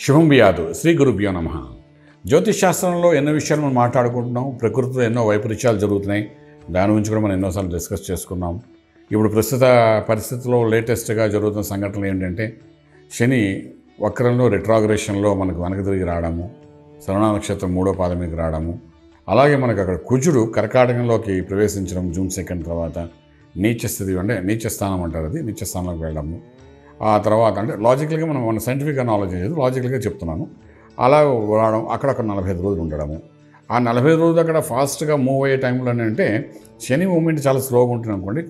శుభం బియాదు శ్రీ గురుభ్యో నమ. జ్యోతిష్ శాస్త్రంలో ఎన్నో విషయాలు మనం మాట్లాడుకుంటున్నాం. ప్రకృతిలో ఎన్నో వైపరీత్యాలు జరుగుతున్నాయి. దాని గురించి కూడా మనం ఎన్నోసార్లు డిస్కస్ చేసుకున్నాం. ఇప్పుడు ప్రస్తుత పరిస్థితుల్లో లేటెస్ట్గా జరుగుతున్న సంఘటనలు ఏంటంటే శని వక్రంలో రిట్రాగ్రేషన్లో మనకు వెనక తిరిగి రావడము శ్రవణ నక్షత్రం మూడో పాదం మీదకి రావడము. అలాగే మనకు అక్కడ కుజుడు కర్కాటకంలోకి ప్రవేశించడం జూన్ సెకండ్ తర్వాత నీచ స్థితి అంటే నీచ స్థానం అంటారు అది నీచ స్థానంలోకి వెళ్ళడము. ఆ తర్వాత అంటే లాజికల్గా మనం మన సైంటిఫిక్ అనాలజీ లేదు లాజికల్గా చెప్తున్నాను. అలా రావడం అక్కడ ఒక నలభై ఐదు రోజులు ఉండడము. ఆ నలభై ఐదు రోజులు అక్కడ ఫాస్ట్గా మూవ్ అయ్యే టైంలో అంటే శని మూమెంట్ చాలా స్లోగా ఉంటుంది అనుకోండి.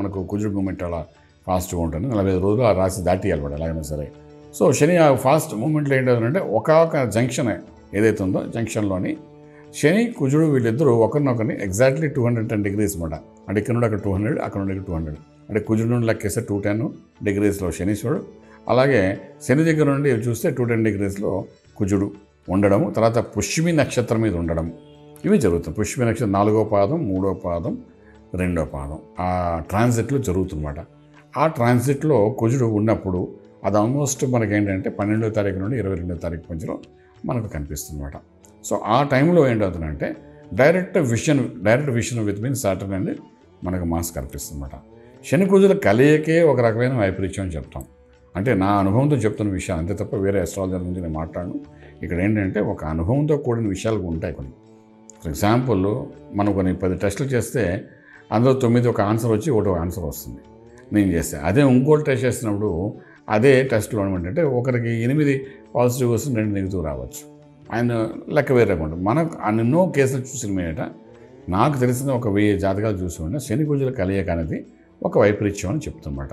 మనకు కుజుడు మూమెంట్ అలా ఫాస్ట్గా ఉంటుంది. నలభై ఐదు రోజులు ఆ రాసి దాటి వెళ్ళబడి ఎలాగైనా సరే. సో శని ఆ ఫాస్ట్ మూమెంట్లో ఏంటంటే ఒక ఒక జంక్షన్ ఏదైతే ఉందో జంక్షన్లోని శని కుజుడు వీళ్ళిద్దరూ ఒకరినొకరిని exactly two hundred ten degrees అనమాట అంటే ఇక్కడ నుండి అక్కడ టూ హండ్రెడ్ అక్కడ నుండి టూ హండ్రెడ్ అంటే కుజుడు నుండి లెక్కేస్తే టూ టెన్ డిగ్రీస్లో శనీశ్వరుడు. అలాగే శని దగ్గర నుండి చూస్తే టూ టెన్ డిగ్రీస్లో కుజుడు ఉండడము తర్వాత పుష్యమి నక్షత్రం మీద ఉండడం. ఇవి జరుగుతాయి. పుష్యమి నక్షత్రం నాలుగో పాదం మూడో పాదం రెండో పాదం. ఆ ట్రాన్సిట్లు జరుగుతుందన్నమాట. ఆ ట్రాన్సిట్లో కుజుడు ఉన్నప్పుడు అది ఆల్మోస్ట్ మనకి ఏంటంటే పన్నెండో తారీఖు నుండి ఇరవై రెండో తారీఖు మధ్యలో మనకు కనిపిస్తుందన్నమాట. సో ఆ టైంలో ఏంటవుతుందంటే direct vision direct vision with mean Saturn and మనకు మాస్ కనిపిస్తుంది శనికుజుల శని కలయికే ఒక రకమైన వైపరీత్యం అని చెప్తాం. అంటే నా అనుభవంతో చెప్తున్న విషయాలు అంతే తప్ప వేరే అస్ట్రాలజర్ గురించి నేను మాట్లాడను. ఇక్కడ ఏంటంటే ఒక అనుభవంతో కూడిన విషయాలు ఉంటాయి కొన్ని. ఫర్ ఎగ్జాంపుల్ మనం కొన్ని పది టెస్టులు చేస్తే అందులో తొమ్మిది ఒక ఆన్సర్ వచ్చి ఒకటి ఆన్సర్ వస్తుంది. నేను చేస్తే అదే ఇంకోటి టెస్ట్ చేసినప్పుడు అదే టెస్ట్లో ఏంటంటే ఒకరికి ఎనిమిది పాజిటివ్ వస్తుంది రెండు నెగిటివ్ రావచ్చు. ఆయన లెక్క వేరే ఉంటుంది. మనకు ఎన్నో కేసులు చూసిన మీదట నాకు తెలిసిన ఒక వెయ్యి జాతకాలు చూసి ఉంటే శని కుజుల కలయిక అనేది ఒక వైపరీత్యం అని చెప్తున్నమాట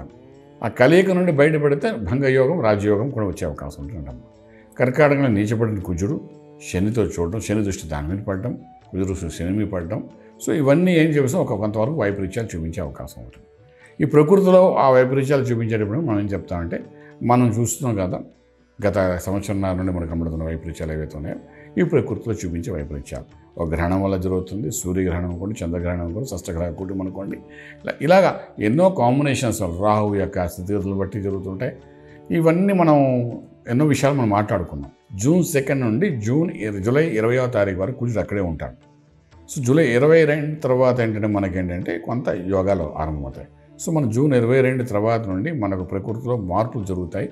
ఆ కలయిక నుండి బయటపడితే భంగయోగం రాజయోగం కూడా వచ్చే అవకాశం ఉంటుందమ్మ కర్కాటకంలో నీచపడిన కుజుడు శనితో చూడడం శని దృష్టి దాని మీద పడడం కుజుడు శని మీద పడడం. సో ఇవన్నీ ఏం చేస్తాం ఒక కొంతవరకు వైపరీత్యాలు చూపించే అవకాశం ఉంటుంది. ఈ ప్రకృతిలో ఆ వైపరీత్యాలు చూపించేటప్పుడు మనం ఏం చెప్తామంటే మనం చూస్తున్నాం కదా గత సంవత్సరం నుండి మనకు కనబడుతున్న వైపరీత్యాలు ఏవైతే ఉన్నాయో ఈ ప్రకృతిలో చూపించే వైపరీత్యాలు. ఒక గ్రహణం వల్ల జరుగుతుంది సూర్యగ్రహణం అనుకోండి చంద్రగ్రహణం అనుకోండి షష్టగ్రహ కూటమి అనుకోండి. ఇలా ఇలాగా ఎన్నో కాంబినేషన్స్ రాహు యొక్క స్థితిగతులు బట్టి జరుగుతుంటాయి. ఇవన్నీ మనం ఎన్నో విషయాలు మనం మాట్లాడుకున్నాం. జూన్ సెకండ్ నుండి జూన్ జూలై ఇరవయో తారీఖు వరకు కుజుడు అక్కడే ఉంటాడు. సో జూలై ఇరవై రెండు తర్వాత ఏంటంటే మనకేంటంటే కొంత యోగాలు ఆరంభమవుతాయి. సో మన జూన్ ఇరవై రెండు తర్వాత నుండి మనకు ప్రకృతిలో మార్పులు జరుగుతాయి.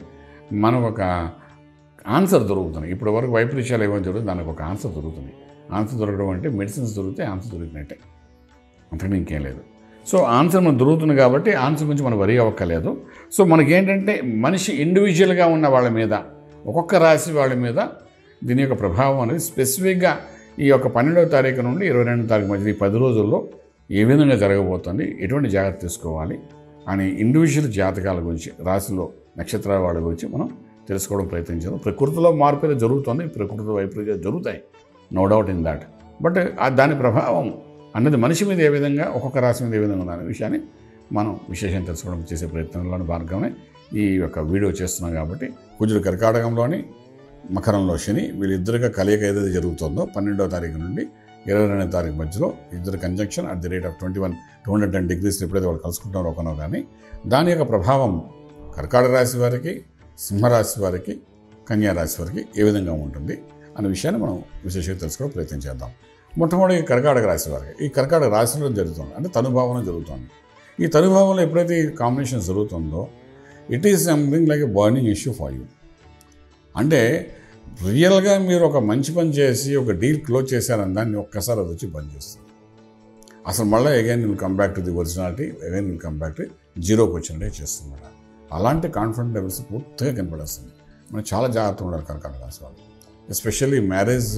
మనం ఒక ఆన్సర్ దొరుకుతుంది ఇప్పటి వరకు వైపరీత్యాలు ఏమైనా జరుగుతుంది దానికి ఒక ఆన్సర్ దొరుకుతుంది. ఆన్సర్ దొరకడం అంటే మెడిసిన్స్ దొరికితే ఆన్సర్ దొరికినట్టే. అంతకంటే ఇంకేం లేదు. సో ఆన్సర్ మనం దొరుకుతుంది కాబట్టి ఆన్సర్ గురించి మనం వరి అవ్వక్కర్లేదు. సో మనకేంటంటే మనిషి ఇండివిజువల్గా ఉన్న వాళ్ళ మీద ఒక్కొక్క రాశి వాళ్ళ మీద దీని యొక్క ప్రభావం అనేది స్పెసిఫిక్గా ఈ యొక్క పన్నెండవ తారీఖు నుండి ఇరవై రెండవ తారీఖు మధ్య ఈ పది రోజుల్లో ఏ విధంగా జరగబోతుంది ఎటువంటి జాగ్రత్త తీసుకోవాలి అని ఇండివిజువల్ జాతకాల గురించి రాశిలో నక్షత్రాల వాళ్ళ గురించి మనం తెలుసుకోవడం ప్రయత్నించాము. ప్రకృతిలో మార్పు అయితే జరుగుతుంది ప్రకృతి వైపరీత్యాలు జరుగుతాయి. No doubt in that but ఆ దాని ప్రభావం అన్నది మనిషి మీద ఏ విధంగా ఒక్కొక్క రాశి మీద ఏ విధంగా ఉందనే విషయాన్ని మనం విశేషం తెలుసుకోవడం చేసే ప్రయత్నంలోని భాగంగానే ఈ యొక్క వీడియో చేస్తున్నాం కాబట్టి కుజుడు కర్కాటకంలోని మకరంలో శని వీళ్ళిద్దరిగా కలయిక ఏదైతే జరుగుతుందో పన్నెండవ తారీఖు నుండి ఇరవై రెండవ తారీఖు మధ్యలో ఇద్దరు conjunction at the rate of twenty one two hundred ten degrees ఎప్పుడైతే వాళ్ళు కలుసుకుంటారో ఒకనో కానీ దాని యొక్క ప్రభావం కర్కాటక రాశి వారికి సింహరాశి వారికి కన్యా రాశి వారికి ఏ విధంగా ఉంటుంది అనే విషయాన్ని మనం విశేషంగా తెలుసుకోవడం ప్రయత్నం చేద్దాం. మొట్టమొదటి కర్కాటక రాశి వారికి ఈ కర్కాటక రాశిలో జరుగుతుంది. అంటే తనుభావన జరుగుతుంది. ఈ తనుభావంలో ఎప్పుడైతే ఈ కాంబినేషన్ జరుగుతుందో it is something like a burning issue for you అంటే రియల్గా మీరు ఒక మంచి పని చేసి ఒక డీల్ క్లోజ్ చేశారని దాన్ని ఒక్కసారి అది వచ్చి బంద్ చేస్తుంది. అసలు మళ్ళీ again will come back to the originality again will come back to జీరోకి వచ్చినట్టే చేస్తుంది అలాంటి కాన్ఫిడెంట్ లెవెల్స్ పూర్తిగా కనపడేస్తుంది మనం చాలా జాగ్రత్త ఉండాలి కర్కాటక రాశి వాళ్ళు. ఎస్పెషల్లీ మ్యారేజ్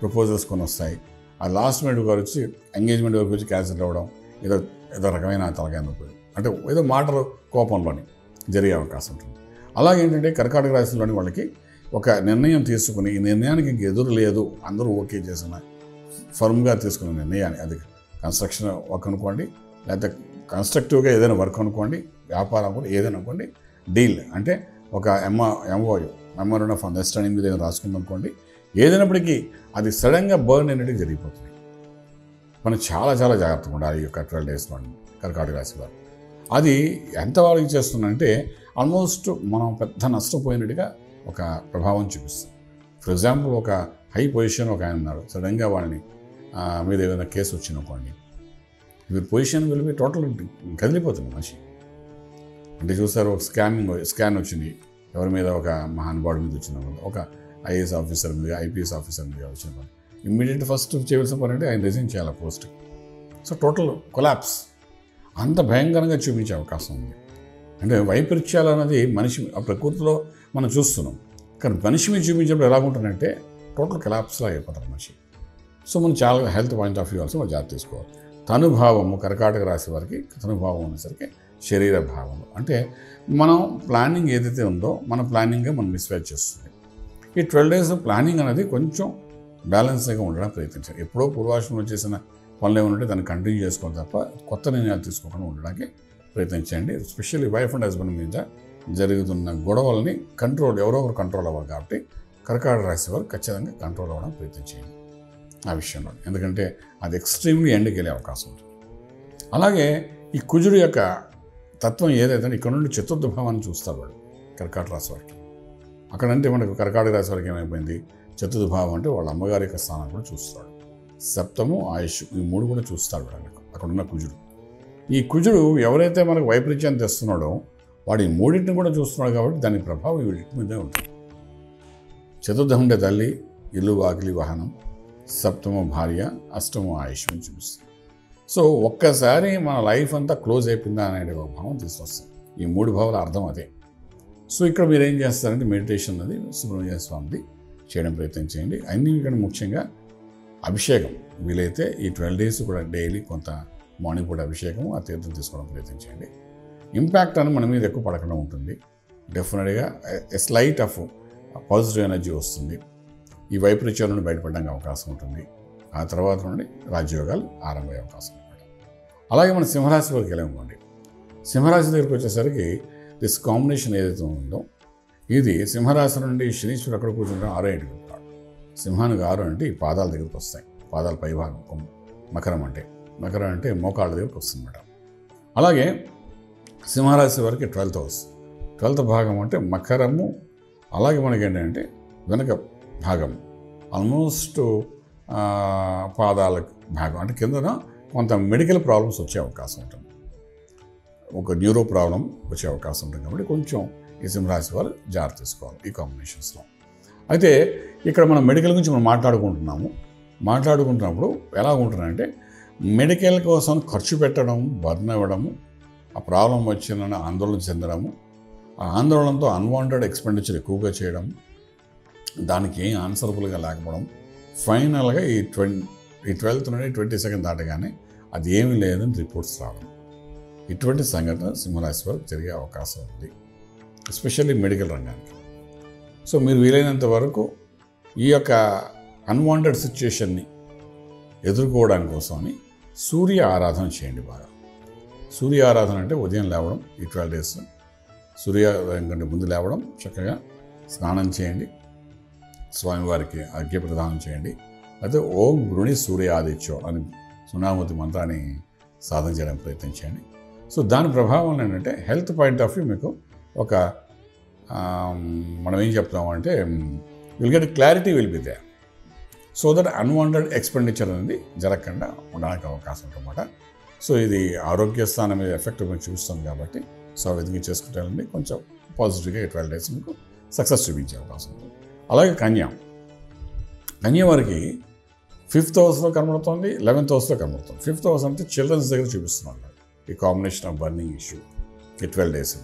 ప్రపోజల్స్ కొన్ని వస్తాయి. ఆ లాస్ట్ మినిట్ వరకు వచ్చి ఎంగేజ్మెంట్ వరకు వచ్చి క్యాన్సిల్ అవ్వడం ఏదో ఏదో రకమైన తలకాయ నొప్పి. అంటే ఏదో మాటలు కోపంలోని జరిగే అవకాశం ఉంటుంది. అలాగే ఏంటంటే కర్కాటక రాశిలోని వాళ్ళకి ఒక నిర్ణయం తీసుకుని ఈ నిర్ణయానికి ఇంక ఎదురు లేదు అందరూ ఓకే చేసిన ఫర్మ్గా తీసుకున్న నిర్ణయాన్ని అది కన్స్ట్రక్షన్ వర్క్ అనుకోండి లేకపోతే కన్స్ట్రక్టివ్గా ఏదైనా వర్క్ అనుకోండి వ్యాపారం కూడా ఏదైనా అనుకోండి డీల్. అంటే ఒక ఎంఆ ఎంఓయు మెమోరన్ ఆఫ్ అండర్స్టాండింగ్ మీద ఏదైనా రాసుకుందనుకోండి ఏదైనప్పటికీ అది సడన్గా బర్న్ అనేది జరిగిపోతుంది. మనం చాలా చాలా జాగ్రత్తగా ఉండాలి ఈ యొక్క ట్వెల్వ్ డేస్లో కర్కాటక రాశి వారు. అది ఎంత వాళ్ళకి చేస్తుందంటే ఆల్మోస్ట్ మనం పెద్ద నష్టపోయినట్టుగా ఒక ప్రభావం చూపిస్తుంది. ఫర్ ఎగ్జాంపుల్ ఒక హై పొజిషన్ ఒక ఆయన ఉన్నాడు సడన్గా వాళ్ళని మీద ఏదైనా కేసు వచ్చిందనుకోండి వీరి పొజిషన్ వెళ్ళి టోటల్ కదిలిపోతుంది మనిషి. అంటే చూస్తారు ఒక స్కామింగ్ స్కాన్ వచ్చింది. ఎవరి మీద? ఒక మహానుభావుడి మీద వచ్చిన ఒక ఐఏఎస్ ఆఫీసర్ మీద ఐపీఎస్ ఆఫీసర్ మీద వచ్చిన పని ఇమ్మీడియట్ ఫస్ట్ చేయవలసిన పని అంటే ఆయన రిజైన్ చేయాలి పోస్ట్ సో టోటల్ కొలాప్స్ అంత భయంకరంగా చూపించే అవకాశం ఉంది. అంటే వైపరీత్యాలు అనేది మనిషి ఆ ప్రకృతిలో మనం చూస్తున్నాం. కానీ మనిషి మీద చూపించినప్పుడు ఎలా ఉంటుందంటే టోటల్ కొలాప్స్లో అయిపోతారు మనిషి. సో మనం చాలా health point of view also మనం జాగ్రత్త తీసుకోవాలి. తనుభావము కర్కాటక రాశి వారికి తనుభావం అనేసరికి శరీర భావము. అంటే మనం ప్లానింగ్ ఏదైతే ఉందో మన ప్లానింగే మనం మిస్వేజ్ చేస్తుంది. ఈ ట్వెల్వ్ డేస్ ప్లానింగ్ అనేది కొంచెం బ్యాలెన్స్గా ఉండడం ప్రయత్నించాలి. ఎప్పుడో పూర్వాశ్రమంలో చేసిన పనులు ఏమంటే దాన్ని కంటిన్యూ చేసుకోవాలి తప్ప కొత్త నిర్ణయాలు తీసుకోకుండా ఉండడానికి ప్రయత్నించండి. ఎస్పెషల్లీ వైఫ్ అండ్ హస్బెండ్ మీద జరుగుతున్న గొడవల్ని కంట్రోల్ ఎవరో ఒకరు కంట్రోల్ అవ్వాలి కాబట్టి కర్కాటక రాశి వారు ఖచ్చితంగా కంట్రోల్ అవ్వడం ప్రయత్నించండి. ఆ విషయంలో. ఎందుకంటే అది ఎక్స్ట్రీమ్లీ ఎండ్కి వెళ్ళే అవకాశం ఉంటుంది. అలాగే ఈ కుజుడు యొక్క తత్వం ఏదైతే ఇక్కడ నుండి చతుర్థ భావాన్ని చూస్తారు వాడు కర్కాట రాశి వారికి. అక్కడంటే మనకు కర్కాట రాశి వారికి ఏమైపోయింది? చతుర్థ భావం అంటే వాళ్ళ అమ్మగారి యొక్క స్థానం కూడా చూస్తాడు సప్తము ఆయుష్ ఈ మూడు కూడా చూస్తాడు వాళ్ళకు అక్కడ. ఉన్న కుజుడు. ఈ కుజుడు ఎవరైతే మనకు వైపరీత్యాన్ని తెస్తున్నాడో వాడు ఈ మూడింటిని కూడా చూస్తున్నాడు కాబట్టి దాని ప్రభావం వీటి మీదే ఉంటుంది. చతుర్థం ఉండే తల్లి ఇల్లు వాకిలి వాహనం. సప్తమ భార్య అష్టమ ఆయుష్ని చూపిస్తుంది. సో ఒక్కసారి మన లైఫ్ అంతా క్లోజ్ అయిపోయిందా అనే ఒక భావం తీసుకొస్తుంది. ఈ మూడు భావాల అర్థం అదే. సో ఇక్కడ మీరు ఏం చేస్తారంటే మెడిటేషన్ అది సుబ్రహ్మణ్య స్వామిది చేయడం ప్రయత్నం చేయండి. అన్ని ఇక్కడ ముఖ్యంగా అభిషేకం. వీలైతే ఈ ట్వెల్వ్ డేస్ కూడా డైలీ కొంత మార్నింగ్ పూట అభిషేకం ఆ తీర్థం తీసుకోవడం ప్రయత్నం చేయండి. ఇంపాక్ట్ అని మన మీద ఎక్కువ పడకుండా ఉంటుంది. డెఫినెట్గా స్లైట్ ఆఫ్ పాజిటివ్ ఎనర్జీ వస్తుంది. ఈ వైపరీత్యాల నుండి బయటపడడానికి అవకాశం ఉంటుంది. ఆ తర్వాత నుండి రాజయోగాలు ఆరంభమయ్యే అవకాశం ఉంటుంది. అలాగే మన సింహరాశి వరకు వెళ్ళామనుకోండి సింహరాశి దగ్గరికి వచ్చేసరికి దిస్ కాంబినేషన్ ఏదైతే ఉందో ఇది సింహరాశి నుండి శనీశ్వరుడు అక్కడ కూర్చుంటే ఆరో ఇంటికి వెళ్తాడు సింహానికి ఆరు అంటే ఈ పాదాల దగ్గరికి వస్తాయి. పాదాల పైభాగం మకరం అంటే మకరం అంటే మోకాళ్ళ దగ్గరికి వస్తుందన్నమాట. అలాగే సింహరాశి వరకు ట్వెల్త్ హౌస్. ట్వెల్త్ భాగం అంటే మకరము అలాగే మనకి ఏంటంటే వెనక భాగం. ఆల్మోస్ట్ పాదాలకు పాదాల భాగం. అంటే కిందన కొంత మెడికల్ ప్రాబ్లమ్స్ వచ్చే అవకాశం ఉంటుంది. ఒక న్యూరో ప్రాబ్లం వచ్చే అవకాశం ఉంటుంది కాబట్టి కొంచెం ఈ సింహరాశి వాళ్ళు జాగ్రత్త తీసుకోవాలి ఈ కాంబినేషన్స్లో. అయితే ఇక్కడ మనం మెడికల్ గురించి మనం మాట్లాడుకుంటున్నాము. మాట్లాడుకుంటున్నప్పుడు ఎలా ఉంటుందంటే మెడికల్ కోసం ఖర్చు పెట్టడం బర్న్ అవ్వడము ఆ ప్రాబ్లం వచ్చిందని ఆందోళన చెందడము ఆ ఆందోళనతో అన్వాంటెడ్ ఎక్స్పెండిచర్ ఎక్కువగా చేయడం దానికి ఏం ఆన్సరబుల్గా లేకపోవడం. ఫైనల్గా ఈ ట్వంటీ ఈ ట్వెల్త్ నుండి ట్వంటీ సెకండ్ దాటగానే అది ఏమీ లేదని రిపోర్ట్స్ రావడం. ఇటువంటి సంఘటన సింహరాశి వారికి జరిగే అవకాశం ఉంది. ఎస్పెషల్లీ మెడికల్ రంగానికి. సో మీరు వీలైనంత వరకు ఈ యొక్క అన్వాంటెడ్ సిచ్యుయేషన్ని ఎదుర్కోవడానికి కోసమని సూర్య ఆరాధన చేయండి బాగా. సూర్య ఆరాధన అంటే ఉదయం లేవడం ఈ ట్వెల్వ్ డేస్ సూర్యోదయం కంటే ముందు లేవడం చక్కగా స్నానం చేయండి. స్వామివారికి అర్ఘ్య ప్రదానం చేయండి. అయితే ఓం గృణి సూర్యాదిత్యో అని సునామతి మంత్రాన్ని సాధన చేయడానికి ప్రయత్నం చేయండి. సో దాని ప్రభావం ఏంటంటే హెల్త్ పాయింట్ ఆఫ్ వ్యూ మీకు ఒక మనం ఏం చెప్తామంటే will get clarity will be they so that unwanted expenditure అనేది జరగకుండా ఉండడానికి అవకాశం ఉంటుందన్నమాట సో ఇది ఆరోగ్య స్థానం మీద ఎఫెక్ట్ మీకు చూస్తాం కాబట్టి సో ఆ విధంగా చేసుకుంటే కొంచెం పాజిటివ్గా ఈ ట్వెల్వ్ డేస్ మీకు సక్సెస్ చూపించే అవకాశం ఉంది అలాగే కన్యా. కన్య వారికి ఫిఫ్త్ హౌస్లో కనబడుతుంది లెవెన్త్ హౌస్లో కనబడుతుంది. ఫిఫ్త్ హౌస్ అంటే చిల్డ్రన్స్ దగ్గర చూపిస్తున్నాడు ఈ కాంబినేషన్ ఆఫ్ బర్నింగ్ ఇష్యూ ఈ ట్వెల్వ్ డేస్.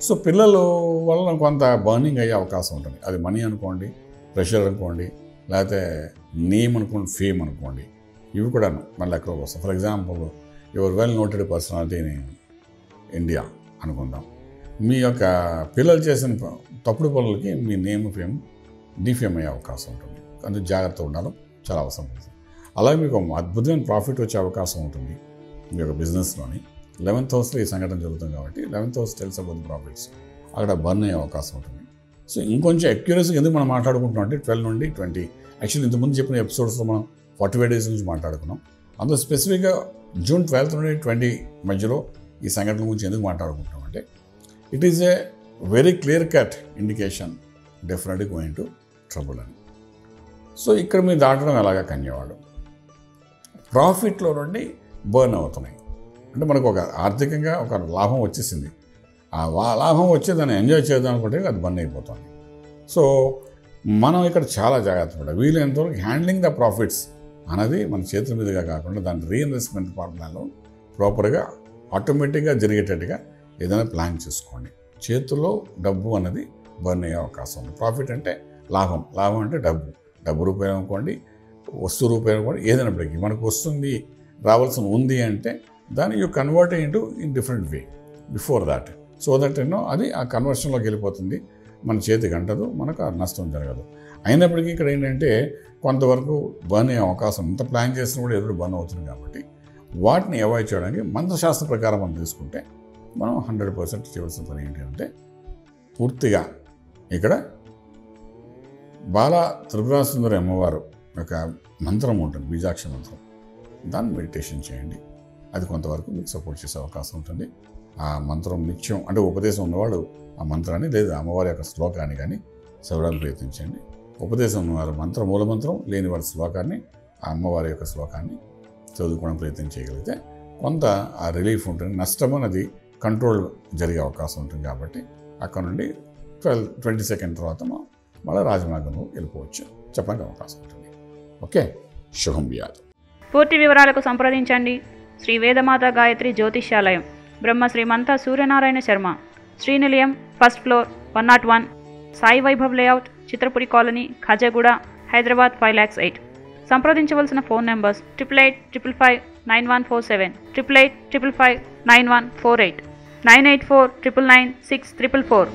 సో పిల్లలు వల్ల కొంత బర్నింగ్ అయ్యే అవకాశం ఉంటుంది. అది మనీ అనుకోండి ప్రెషర్ అనుకోండి లేకపోతే నేమ్ అనుకోండి ఫేమ్ అనుకోండి. ఇవి కూడా మళ్ళీ లెక్కలోకి వస్తాయి. For example your well noted personality in India అనుకుందాం. మీ యొక్క పిల్లలు చేసిన తప్పుడు పనులకి మీ నేమ్ ఫేమ్ డిఫేమ్ అయ్యే అవకాశం ఉంటుంది. అందుకు జాగ్రత్త ఉండాలి. చాలా అవసరం ఉంటుంది అలాగే మీకు అద్భుతమైన ప్రాఫిట్ వచ్చే అవకాశం ఉంటుంది. మీ యొక్క బిజినెస్లోని లెవెన్త్ హౌస్లో ఈ సంఘటన జరుగుతుంది కాబట్టి eleventh house tells about profits అక్కడ బర్న్ అయ్యే అవకాశం ఉంటుంది. సో ఇంకొంచెం అక్యురసీ ఎందుకు మనం మాట్లాడుకుంటున్నాం అంటే ట్వెల్వ్ నుండి ట్వంటీ యాక్చువల్లీ ఇంతకుముందు చెప్పిన ఎపిసోడ్స్లో మనం ఫార్టీ ఫైవ్ డేస్ నుంచి మాట్లాడుకున్నాం. అందులో స్పెసిఫిక్గా జూన్ ట్వెల్త్ నుండి ట్వంటీ మధ్యలో ఈ సంఘటన గురించి ఎందుకు మాట్లాడుకుంటున్నాం అంటే it is a very clear cut indication డెఫినెట్గా గోయింగ్ టు ట్రబుల్ అని సో ఇక్కడ మీరు దాటడం ఎలాగా కన్యవాడు? ప్రాఫిట్లో నుండి బర్న్ అవుతున్నాయి. అంటే మనకు ఒక ఆర్థికంగా ఒక లాభం వచ్చేసింది. ఆ లాభం వచ్చి దాన్ని ఎంజాయ్ చేద్దాం అనుకుంటే అది బర్న్ అయిపోతుంది. సో మనం ఇక్కడ చాలా జాగ్రత్త పడాలి. వీలైనంతవరకు హ్యాండ్లింగ్ ద ప్రాఫిట్స్ అనేది మన చేతుల మీదుగా కాకుండా దాని రీఇన్వెస్ట్మెంట్ ప్లాన్లో ప్రాపర్గా ఆటోమేటిక్గా జరిగేటట్టుగా ఏదైనా ప్లాన్ చేసుకోండి. చేతుల్లో డబ్బు అనేది బర్న్ అయ్యే అవకాశం ఉంది. ప్రాఫిట్ అంటే లాభం. లాభం అంటే డబ్బు. డబ్బు రూపాయలు అనుకోండి వస్తు రూపాయలు అనుకోండి ఏదైనప్పటికీ మనకు వస్తుంది రావాల్సిన ఉంది అంటే దాన్ని you convert into in different way before that so that ఎన్నో అది ఆ కన్వర్షన్లోకి వెళ్ళిపోతుంది. మన చేతికి అంటదు మనకు ఆ నష్టం జరగదు. అయినప్పటికీ ఇక్కడ ఏంటంటే కొంతవరకు బర్న్ అయ్యే అవకాశం ఇంత ప్లాన్ చేసినా కూడా ఎదురు బర్న్ అవుతుంది కాబట్టి వాటిని అవాయిడ్ చేయడానికి మంత్రశాస్త్ర ప్రకారం మనం తీసుకుంటే మనం హండ్రెడ్ పర్సెంట్ చేయవలసిన పని ఏంటంటే పూర్తిగా ఇక్కడ బాల త్రిపురాసుందరి అమ్మవారు యొక్క మంత్రం ఉంటుంది బీజాక్ష మంత్రం. దాన్ని మెడిటేషన్ చేయండి. అది కొంతవరకు మీకు సపోర్ట్ చేసే అవకాశం ఉంటుంది. ఆ మంత్రం నిత్యం అంటే ఉపదేశం ఉన్నవాడు ఆ మంత్రాన్ని లేదా అమ్మవారి యొక్క శ్లోకాన్ని కానీ చదవడానికి ప్రయత్నించండి. ఉపదేశం ఉన్నవారు మంత్రం మూల మంత్రం లేని వారి శ్లోకాన్ని ఆ అమ్మవారి యొక్క శ్లోకాన్ని చదువుకోవడం ప్రయత్నం చేయగలిగితే కొంత ఆ రిలీఫ్ ఉంటుంది. నష్టం అనేది కంట్రోల్ జరిగే అవకాశం ఉంటుంది కాబట్టి అక్కడ నుండి ట్వెల్వ్ ట్వంటీ సెకండ్ తర్వాత మళ్ళీ రాజమార్గంలో వెళ్ళిపోవచ్చు. చెప్పడానికి అవకాశం ఉంటుంది. ఓకే? శుభం వ్యాధి. పూర్తి వివరాలకు సంప్రదించండి. శ్రీ వేదమాత గాయత్రి జ్యోతిష్యాలయం. Brahma Srimantha Suryanarayana Sharma. Srinilayam first floor one naught one. Sai Vaibhav layout Chitrapuri colony Khajaguda Hyderabad five lakhs eight. సంప్రదించవలసిన phone numbers triple eight triple five nine one four seven. Triple eight triple five nine one four eight. Nine eight four triple nine six triple four.